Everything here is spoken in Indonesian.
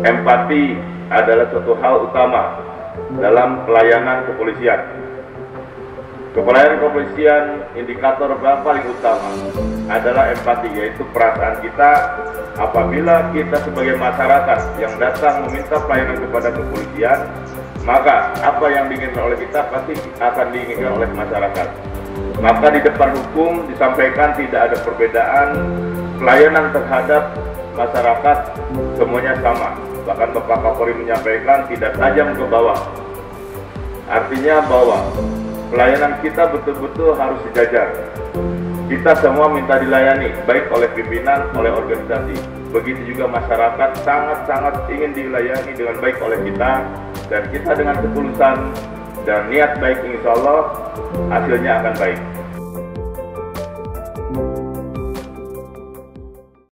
Empati adalah suatu hal utama dalam pelayanan kepolisian. Kepelayanan kepolisian indikator yang paling utama adalah empati, yaitu perasaan kita apabila kita sebagai masyarakat yang datang meminta pelayanan kepada kepolisian, maka apa yang diinginkan oleh kita pasti akan diinginkan oleh masyarakat. Maka di depan hukum disampaikan tidak ada perbedaan pelayanan terhadap masyarakat semuanya sama. Bahkan Bapak Kapolri menyampaikan tidak tajam ke bawah. Artinya bahwa pelayanan kita betul-betul harus sejajar. Kita semua minta dilayani, baik oleh pimpinan, oleh organisasi. Begitu juga masyarakat sangat-sangat ingin dilayani dengan baik oleh kita, dan kita dengan ketulusan dan niat baik insya Allah hasilnya akan baik.